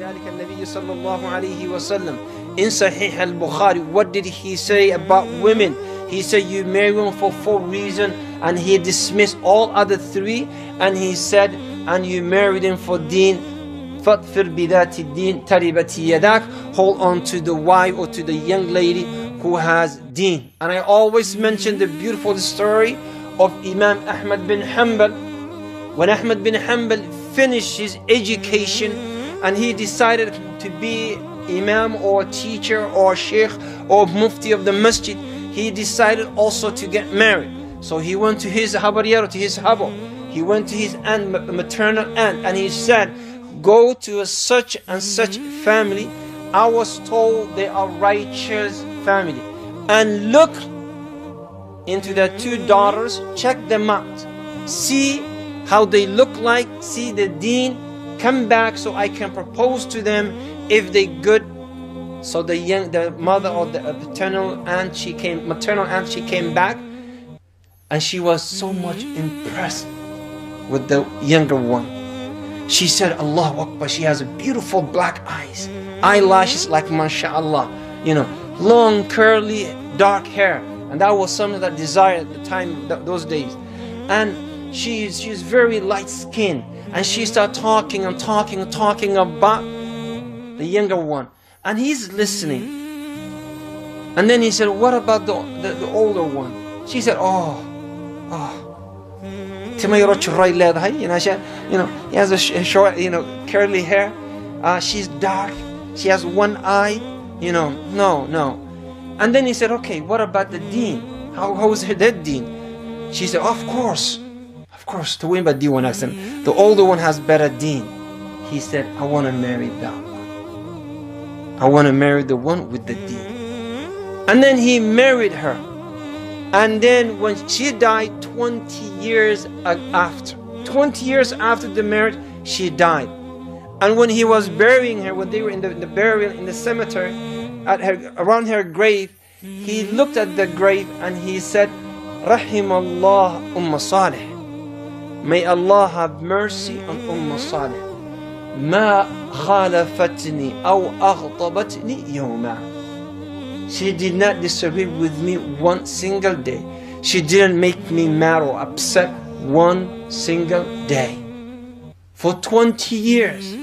ذلك النبي صلى الله عليه وسلم in Sahih al-Bukhari what did he say about women he said you marry women for four reasons and he dismissed all other three and he said and you marry them for deen فَاطْفِرْ بِذَاتِ الدِّينِ تَرِبَتِ يَدَاكَ Hold on to the wife or to the young lady who has deen. And I always mention the beautiful story of Imam Ahmad bin Hanbal. When Ahmad bin Hanbal finished his education and he decided to be imam or teacher or sheikh or mufti of the masjid, he decided also to get married. So he went to his habariyaro, to his habo. He went to his aunt, maternal aunt, and he said, Go to a such and such family. I was told they are righteous family. And look into their two daughters, check them out. See how they look like, see the deen, come back so I can propose to them if they good. So the young the mother or the paternal aunt she came maternal aunt she came back and she was so much impressed with the younger one. She said, Allah Akbar, she has beautiful black eyes, eyelashes like mashallah, you know, long, curly, dark hair. And that was something that desired at the time, those days. And she's, she's very light skinned. And she started talking and talking and talking about the younger one. And he's listening. And then he said, What about the, the, the older one? She said, Oh, oh, you know, she, you know, he has a short, you know, curly hair. Uh, she's dark. She has one eye. You know, no, no. And then he said, okay, what about the deen How, how is her dead deen She said, of course, course, to win by deen one accent. The older one has better deen. He said, I want to marry that one. I want to marry the one with the deen. And then he married her. And then when she died 20 years after, 20 years after the marriage, she died. And when he was burying her, when they were in the, the burial in the cemetery, at her, around her grave, he looked at the grave and he said, Rahim Allah Umm Salih. May Allah have mercy on Umm Salih. ما خالفتني أو أغضبتني يوما she did not disagree with me one single day. She didn't make me mad or upset one single day. For 20 years,